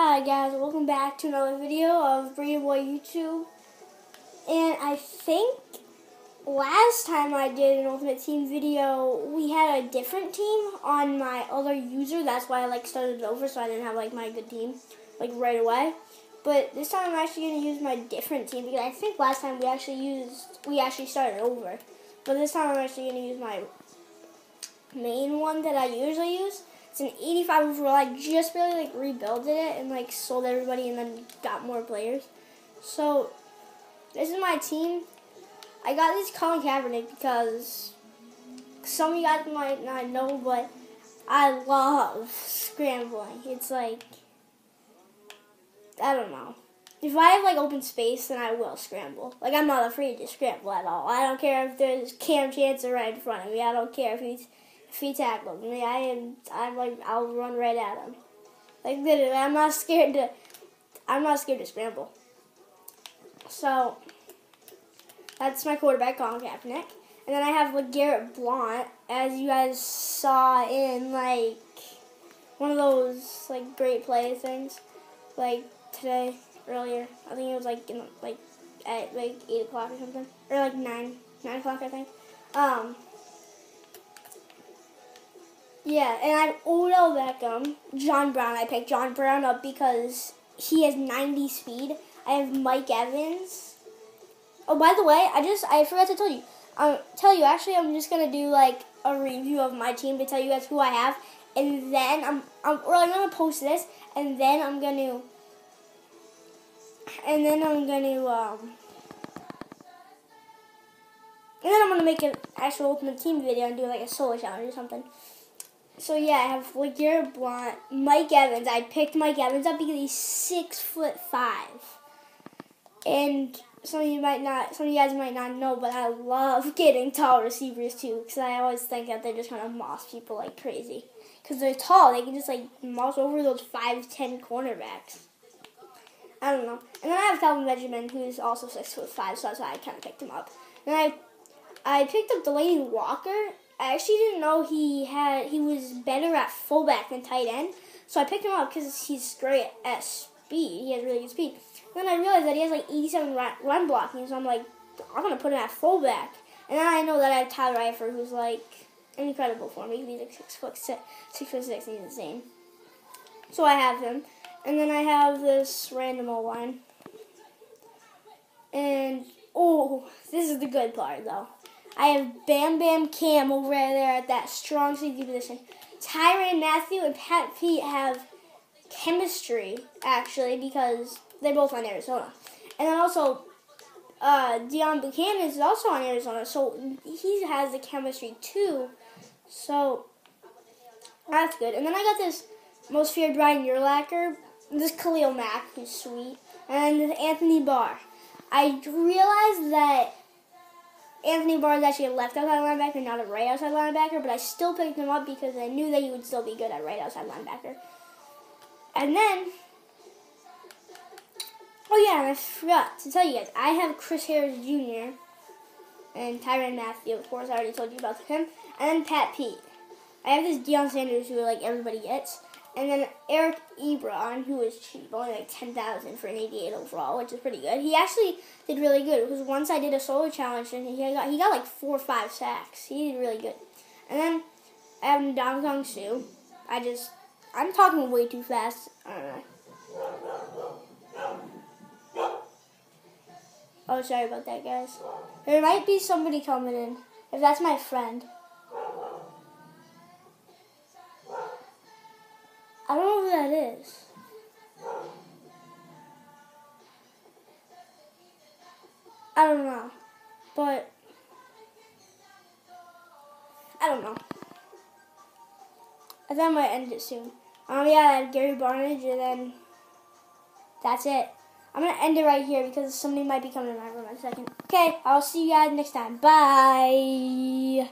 Hi guys, welcome back to another video of Breeder Boy YouTube. And I think last time I did an Ultimate Team video, we had a different team on my other user. That's why I like started over so I didn't have like my good team like right away. But this time I'm actually to use my different team because I think last time we actually used, we actually started over. But this time I'm actually to use my main one that I usually use. It's an 85 overall. I just barely like rebuilt it and like sold everybody and then got more players. So this is my team. I got this Colin Kaepernick because some of you guys might not know, but I love scrambling. It's like I don't know. If I have like open space, then I will scramble. Like I'm not afraid to scramble at all. I don't care if there's Kam Chancellor right in front of me. I don't care if he's if he tackled me, I am I'm like I'll run right at him. Like literally, I'm not scared to I'm not scared to scramble. So that's my quarterback, Colin Kaepernick. And then I have Garrett Blount, as you guys saw in like one of those like great play things, like today earlier. I think it was like in like at like eight o'clock or something, or like nine nine o'clock I think. Um, yeah, and I have Odell Beckham, John Brown. I picked John Brown up because he has 90 speed. I have Mike Evans. Oh, by the way, I just I forgot to tell you. Um, tell you actually, I'm just gonna do like a review of my team to tell you guys who I have, and then I'm I'm or I'm gonna post this, and then I'm gonna and then I'm gonna um and then I'm gonna make an actual ultimate team video and do like a solo challenge or something so yeah, I have LeGarrette Blount, Mike Evans. I picked Mike Evans up because he's six foot five, and some of you might not, some of you guys might not know, but I love getting tall receivers too because I always think that they're just gonna moss people like crazy because they're tall. They can just like moss over those five ten cornerbacks. I don't know. And then I have Kelvin Benjamin, who's also six foot five, so that's why I kind of picked him up. And I, I picked up Delanie Walker, I actually didn't know he had he was better at fullback than tight end. So I picked him up because he's great at speed. He has really good speed. Then I realized that he has like 87 run, blocking, so I'm like, I'm gonna put him at fullback. And then I know that I have Tyler Eifert, who's like incredible for me. He's like six foot six, six foot six, he's insane. So I have him, and then I have this random O line. And oh, this is the good part though. I have Bam Bam Kam over there at that strong safety position. Tyrann Mathieu and Pat Pete have chemistry, actually, because they're both on Arizona. And then also, uh, Deone Bucannon is also on Arizona, so he has the chemistry too. So, that's good. And then I got this most feared Brian Urlacher, this Khalil Mack, who's sweet, and Anthony Barr. I realized that Anthony Barr is actually a left outside linebacker, not a right outside linebacker, but I still picked him up because I knew that he would still be good at right outside linebacker. And then, oh yeah, I forgot to tell you guys, I have Chris Harris Jr. and Tyrann Mathieu, of course, I already told you about him, and then Pat Pete. I have this Deion Sanders who like everybody gets. And then Eric Ebron, who was cheap, only like 10000 for an 88 overall, which is pretty good. He actually did really good because once I did a solo challenge and he got he got like four or five sacks. He did really good. And then um, I have Ndamukong Suh. I just I'm talking way too fast. I don't know. Oh, sorry about that, guys. There might be somebody coming in. If that's my friend. Don't know who that is. I don't know. But I don't know. I think I might end it soon. Um yeah, Gary Barnidge and then that's it. I'm gonna end it right here because somebody might be coming in my room in a second. Okay, I'll see you guys next time. Bye.